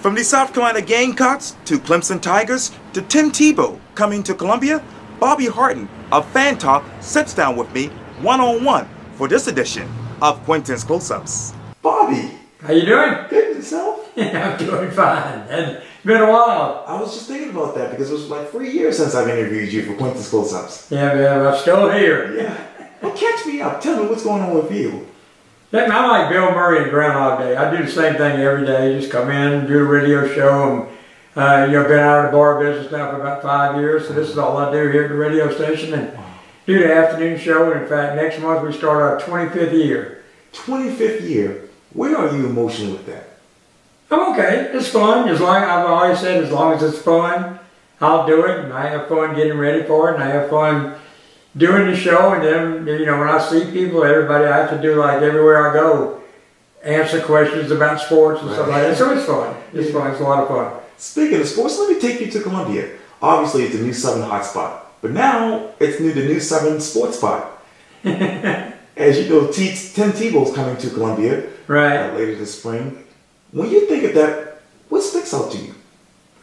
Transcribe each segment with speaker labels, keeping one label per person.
Speaker 1: From the South Carolina Gamecocks to Clemson Tigers to Tim Tebow coming to Columbia, Bobby Hartin of Fan Talk sits down with me one-on-one for this edition of Quintin's Close-Ups. Bobby!
Speaker 2: How you doing?
Speaker 1: Good, yourself?
Speaker 2: Yeah, I'm doing fine. And it's been a while.
Speaker 1: I was just thinking about that because it was like three years since I've interviewed you for Quintin's Close-Ups.
Speaker 2: Yeah, man, I'm still here.
Speaker 1: Yeah. Well, catch me up. Tell me what's going on with you.
Speaker 2: I'm like Bill Murray in Groundhog Day. I do the same thing every day. Just come in, do a radio show. And, uh, you know, been out of the bar business now for about five years. So this is all I do here at the radio station and do the afternoon show. And in fact, next month we start our 25th year.
Speaker 1: 25th year. Where are you emotionally with that?
Speaker 2: I'm okay. It's fun. As long I've always said, as long as it's fun, I'll do it. And I have fun getting ready for it. And I have fun doing the show. And then, you know, when I see people, everybody, I have to do like everywhere I go, answer questions about sports and stuff like that. So it's fun. It's fun. It's a lot of fun.
Speaker 1: Speaking of sports, let me take you to Columbia. Obviously, it's a new Southern hotspot, but now it's new the new Southern sports spot. As you know, T- Tim Tebow's coming to Columbia
Speaker 2: Right.
Speaker 1: uh, later this spring. When you think of that, what sticks out to you?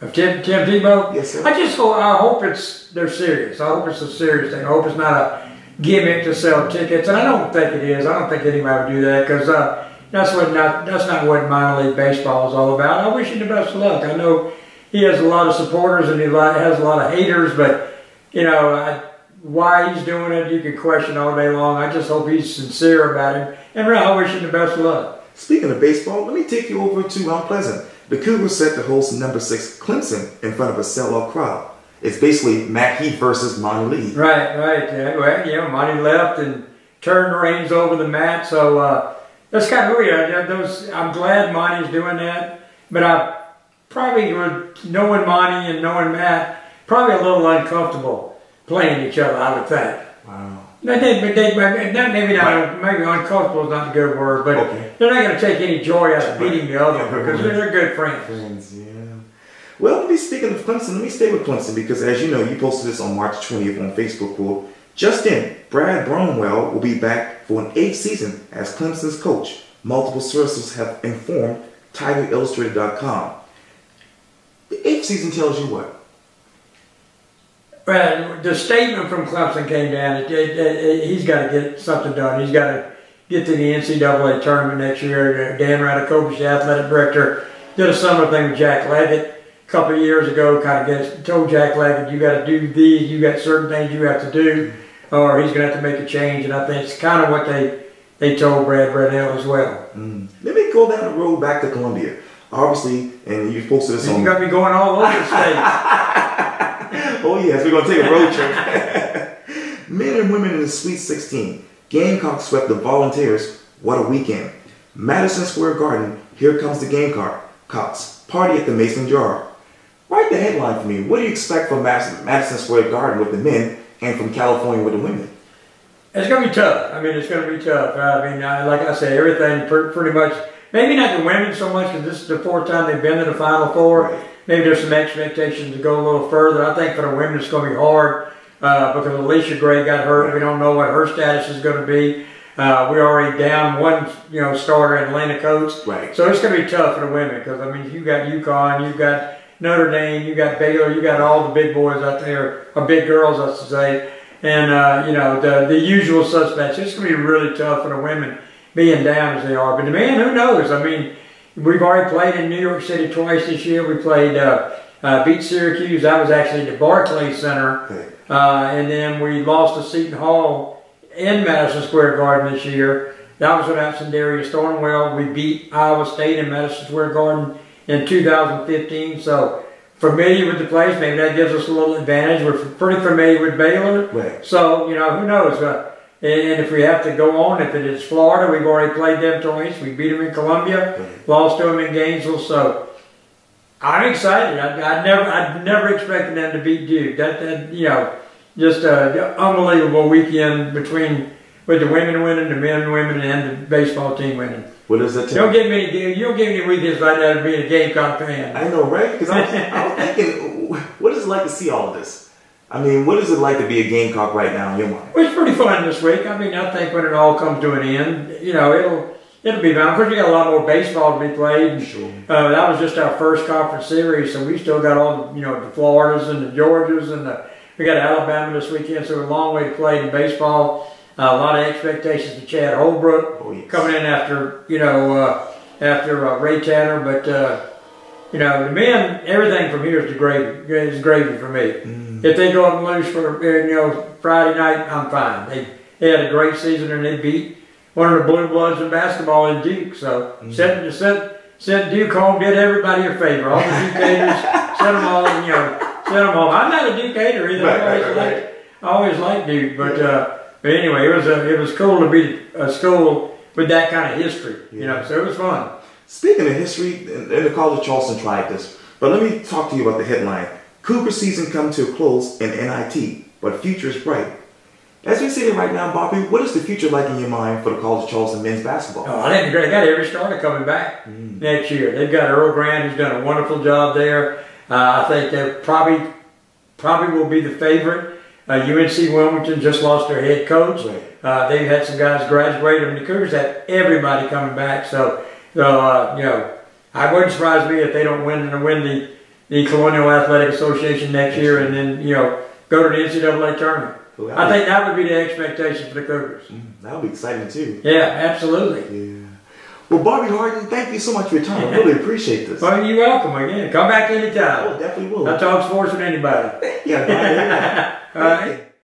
Speaker 2: Of Tim, Tim Tebow?
Speaker 1: Yes, sir.
Speaker 2: I just hope, I hope it's, they're serious. I hope it's a serious thing. I hope it's not a gimmick to sell tickets. And I don't think it is. I don't think anybody would do that because uh, that's what not, that's not what minor league baseball is all about. I wish him the best of luck. I know he has a lot of supporters and he has a lot of haters, but you know, I, why he's doing it, you can question all day long. I just hope he's sincere about it. And really, I wish him the best of luck.
Speaker 1: Speaking of baseball, let me take you over to Mount Pleasant. The Cougars set to host number six Clemson in front of a sellout crowd. It's basically Matt Heath versus Monte Lee.
Speaker 2: Right, right. Yeah, well, you know, Monte left and turned the reins over the Matt, so uh, that's kind of weird. I- Those, I'm glad Monte's doing that, but I probably would, knowing Monte and knowing Matt, probably a little uncomfortable playing each other. I would think.
Speaker 1: Wow.
Speaker 2: They, they, they, not, maybe not, maybe uncomfortable is not a good word, but
Speaker 1: Okay.
Speaker 2: they're not going to take any joy out of beating the other
Speaker 1: Yeah,
Speaker 2: because they're good friends.
Speaker 1: Friends, yeah. Well, let me speaking of Clemson, let me stay with Clemson because as you know, you posted this on March 20th on Facebook. Quote, just in, Brad Brownell will be back for an eighth season as Clemson's coach. Multiple sources have informed TigerIllustrated.com. The eighth season tells you what?
Speaker 2: Well, the statement from Clemson came down. It, it, it, he's got to get something done. He's got to get to the NCAA tournament next year. Dan Radakovich, the athletic director, did a similar thing with Jack Leggett a couple of years ago. Kind of gets, told Jack Leggett, "You got to do these. You got certain things you have to do, or he's going to have to make a change." And I think it's kind of what they they told Brad Brownell as well.
Speaker 1: Mm. Let me go down the road back to Columbia. Obviously, and you posted this
Speaker 2: You got me going all over the state.
Speaker 1: oh yes, we're gonna take a road trip. Men and women in the Sweet 16. Gamecock swept the Volunteers. What a weekend! Madison Square Garden. Here comes the Gamecock. Cox party at the Mason Jar. Write the headline for me. What do you expect from Madison, Square Garden with the men and from California with the women?
Speaker 2: It's going to be tough. I mean, it's going to be tough. I mean, I, like I say, everything pretty much, maybe not the women so much because this is the fourth time they've been to the Final Four.
Speaker 1: Right.
Speaker 2: Maybe there's some expectations to go a little further. I think for the women it's going to be hard uh, because Allisha Gray got hurt. We don't know what her status is going to be. Uh, we're already down one, you know, starter in Alaina Coates.
Speaker 1: Right.
Speaker 2: So it's going to be tough for the women because I mean, you got UConn, you've got Notre Dame, you've got Baylor, you got all the big boys out there, or big girls, I should say, and uh, you know the the usual suspects. It's going to be really tough for the women being down as they are. But the men, who knows? I mean, we've already played in New York City twice this year. We played uh, uh, beat Syracuse. That was actually at the Barclays Center, uh, and then we lost to Seton Hall in Madison Square Garden this year. That was without Darius Thornwell. We beat Iowa State in Madison Square Garden in 2015. So familiar with the place, maybe that gives us a little advantage. We're pretty familiar with Baylor.
Speaker 1: Right.
Speaker 2: So, you know, who knows? Uh, and if we have to go on, if it is Florida, we've already played them twice. We beat them in Columbia,
Speaker 1: mm-hmm.
Speaker 2: lost to them in Gainesville. So I'm excited. I, I never, I never expected them to beat Duke. That, that you know, just a unbelievable weekend between with the women winning, the men winning, and the baseball team winning.
Speaker 1: What
Speaker 2: You
Speaker 1: tell
Speaker 2: don't get many, you don't get any weekends like that be a Gamecock fan.
Speaker 1: I know, right? Because I I was thinking, what is it like to see all of this? I mean, what is it like to be a Gamecock right now in your mind?
Speaker 2: It was pretty fun this week. I mean, I think when it all comes to an end, you know, it'll it'll be fun. Of course, we got a lot more baseball to be played.
Speaker 1: Sure.
Speaker 2: uh, that was just our first conference series, so we still got all the, you know, the Floridas and the Georgias and the, we got Alabama this weekend, so we're a long way to play in baseball. Uh, a lot of expectations to Chad Holbrook
Speaker 1: Oh, yes.
Speaker 2: coming in after, you know, uh, after uh, Ray Tanner, but, uh, you know, the men, everything from here is the gravy, is gravy for me.
Speaker 1: Mm.
Speaker 2: If they and lose for, you know, Friday night, I'm fine. They, they had a great season and they beat one of the blue bloods in basketball in Duke. So
Speaker 1: Mm-hmm.
Speaker 2: sent, sent, sent Duke home, did everybody a favor. All the Duke haters, sent them all, you know, sent them home. I'm not a Duke hater either.
Speaker 1: Right,
Speaker 2: I always
Speaker 1: right,
Speaker 2: liked, I always liked Duke, but, uh, but anyway, it was a, it was cool to be a school with that kind of history, you know, so it was fun.
Speaker 1: Speaking of history, and and the College of Charleston tried this, but let me talk to you about the headline. Cougar season come to a close in NIT, but future is bright. As we sit here right now, Bobby, what is the future like in your mind for the College of Charleston men's basketball?
Speaker 2: Oh, I think they got every starter coming back next year. They've got Earl Grant, who's done a wonderful job there. Uh, I think they probably probably will be the favorite. Uh, UNC Wilmington just lost their head coach.
Speaker 1: Right.
Speaker 2: Uh, they've had some guys graduate. I mean, the Cougars had everybody coming back. So, so uh, you know, I wouldn't surprise me if they don't win and win the, the Colonial Athletic Association next year, and then you know go to the NCAA tournament.
Speaker 1: Cool.
Speaker 2: I think that would be the expectation for the Cougars.
Speaker 1: Mm, that would be exciting too.
Speaker 2: Yeah, absolutely.
Speaker 1: Yeah. Well, Bobby Hartin, thank you so much for your time. I really appreciate this.
Speaker 2: Well, you're welcome again. Come back
Speaker 1: Oh,
Speaker 2: anytime.
Speaker 1: definitely will.
Speaker 2: I talk sports with anybody.
Speaker 1: yeah, yeah.
Speaker 2: All right.